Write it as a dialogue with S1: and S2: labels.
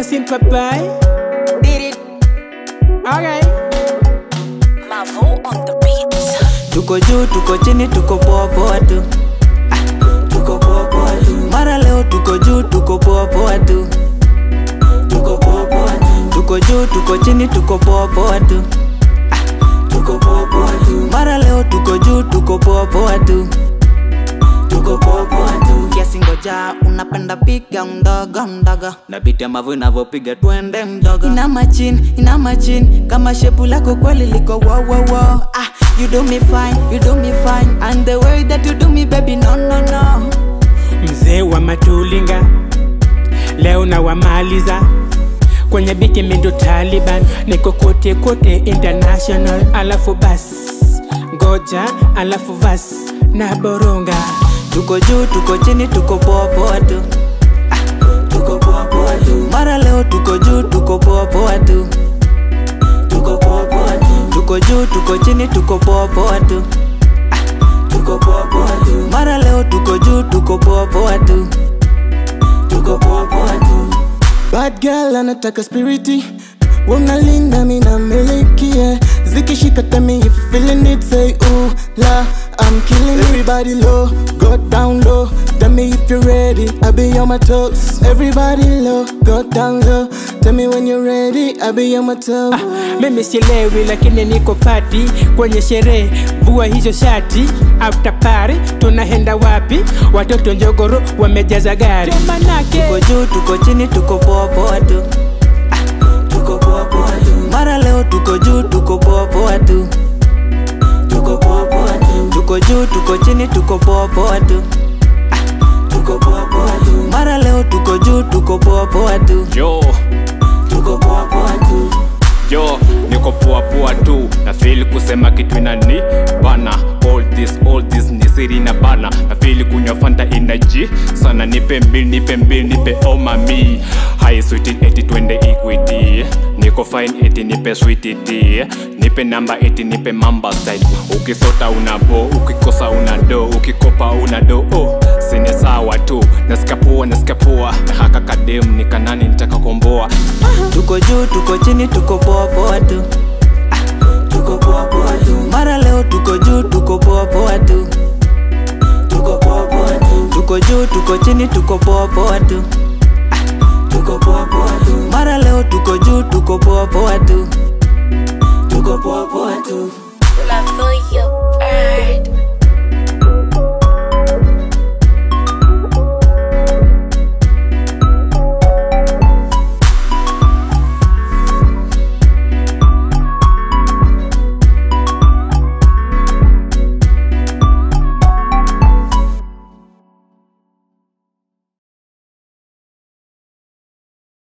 S1: In papai.
S2: Did it,
S1: Alright.
S2: Mavo on the beat.
S3: tuko juu tuko chini tuko poa poa tu. Ah, tuko poa poa tu. Mara leo tuko juu tuko poa poa tu. Tuko poa poa tu. Tuko juu tuko chini tuko poa poa tu. Ah, tuko poa poa tu. Mara leo tuko juu tuko poa poa tu ngoja unapenda piga mdogo mdogo. Bitia mavu inavyopiga twende mdogo. Ina machin ina machin kama shepu lako kweli liko wow, wow, wow. ah you do me fine you do me fine. And the way that you do me baby no no no.
S1: Mzee wa matulinga leo na wamaliza kwenye biki mindo Taliban, niko kote kote international, alafu bas ngoja, alafu vas na boronga
S3: tuko juu tuko chini tuko poa poa tu. Ah, tuko poa poa tu. Mara leo tuko juu tuko poa poa tu. Tuko poa poa tu. Tuko juu tuko chini tuko poa poa tu. Ah, tuko poa poa tu. Mara leo tuko juu tuko poa poa tu. Tuko poa poa tu.
S4: Bad girl anataka spiriti. Wanalinda mina miliki yeah. Zikishika tell if you're ready, I'll be on my toes. Everybody low, go down low. Tell me when you're ready, I'll be on my toes.
S1: Ah, mimi sielewi lakini niko party kwenye sherehe vua hizo shati. After party tunaenda wapi? Watoto njogoro wamejaza gari. Manake
S3: tuko juu tuko chini tuko poa poa tu. Ah, tuko poa tu. Mara leo tuko juu tuko poa poa tu. Tuko poa poa tu. Tuko juu tuko chini tuko poa poa tu tuko poa poa tu. Mara leo tuko juu tuko poa poa tu.
S5: Yo.
S3: Tuko poa poa tu.
S5: Yo niko poa poa tu. Na feel kusema kitu inani bana. All this all this ni siri na bana. Na feel kunywa fanta inaji sana nipe mbili nipe mbili nipe omami high sweet eti twende equity. Niko fine eti nipe sweet tea nipe namba eti nipe mamba style ukisota una bo ukikosa una do ukikopa una do oh sini sawa tu nasikapua nasikapua nasikia poa na haka kadem nikanani nitaka komboa
S3: tuko juu tuko chini tuko poa poa tu. Ah, tuko poa poa tu. Mara leo tuko juu tuko poa poa tu. Tuko poa poa tu. Tuko juu tuko chini tuko poa poa tu. Ah, tuko poa poa tu. Mara leo tuko juu tuko poa poa tu. Tuko poa poa tu.
S2: Love for you bird.